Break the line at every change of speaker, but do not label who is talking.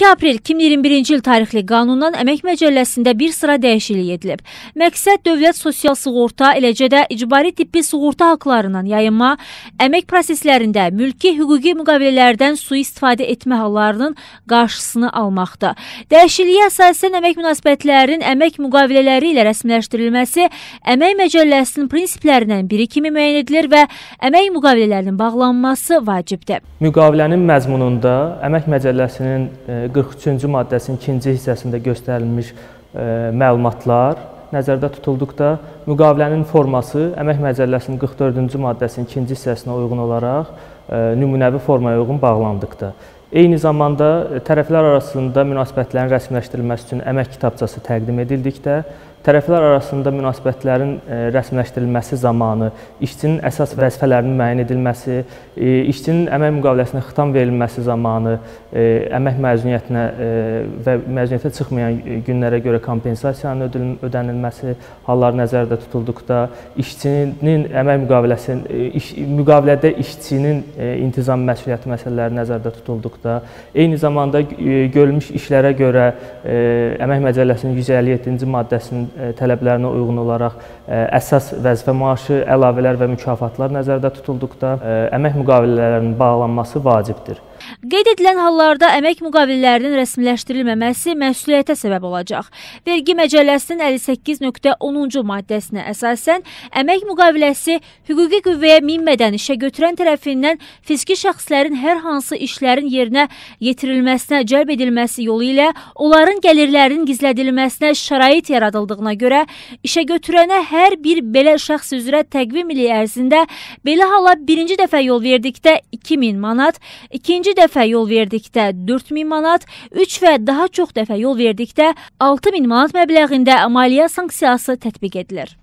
2 aprel 2021-ci il tarixli qanundan əmək məcəlləsində bir sıra dəyişiklik edilib. Məqsəd dövlət sosial sığorta, eləcə də icbari tibbi sığorta haqlarından yayınma, əmək proseslərində mülki hüquqi müqavilələrdən sui-istifadə etmə hallarının qarşısını almaqdır. Dəyişikliyə əsasən əmək münasibətlərinin əmək müqavilələri ilə rəsmiləşdirilməsi əmək məcəlləsinin prinsiplərindən biri kimi müəyyən edilir və əmək müqavilələrinin bağlanması vacibdir.
Müqavilənin məzmununda əmək məcəlləsinin 43-cü maddəsinin ikinci hissəsində göstərilmiş e, məlumatlar nəzərdə tutulduqda müqavilənin forması Əmək Məcəlləsinin 44-cü maddəsinin ikinci hissəsinə uyğun olaraq e, nümunəvi formaya uyğun bağlandıqda. Eyni zamanda e, tərəflər arasında münasibətlərin rəsmiləşdirilməsi üçün əmək kitabçası təqdim edildikdə Tərəflər arasında münasibətlərin e, rəsmiləşdirilməsi zamanı işçinin əsas vəzifələrinin müəyyən edilməsi, e, işçinin əmək müqaviləsinə xitam verilməsi zamanı e, əmək məzuniyyətinə və məzuniyyətə çıxmayan günlərə görə kompensasiyanın ödənilməsi halları nəzərdə tutulduqda, işçinin əmək müqaviləsi iş, müqavilədə işçinin intizam məsuliyyəti məsələləri nəzərdə tutulduqda, eyni zamanda görülmüş işlərə görə əmək məcəlləsinin 157-ci maddəsinin tələblərinə uyğun olaraq əsas vəzifə maaşı, əlavələr və mükafatlar nəzərdə tutulduqda əmək müqavilələrinin bağlanması vacibdir.
Qeyd edilən hallarda əmək müqavilələrinin rəsmiləşdirilməməsi məsuliyyətə səbəb olacaq. Vergi Məcəlləsinin 58.10-cu maddəsinə əsasən əmək müqaviləsi hüquqi qüvvəyə minmədən işə götürən tərəfindən fiziki şəxslərin hər hansı işlərin yerinə yetirilməsinə cəlb edilməsi yolu ilə onların gəlirlərinin gizlədilməsinə şərait yaradıldığına görə işə götürənə hər bir belə şəxs üzrə təqvim ili ərzində belə hala birinci dəfə yol verdikdə 2000 manat, ikinci dəfə yol verdikdə 4000 manat, 3 və daha çox dəfə yol verdikdə 6000 manat məbləğində maliyyə sanksiyası tətbiq edilir.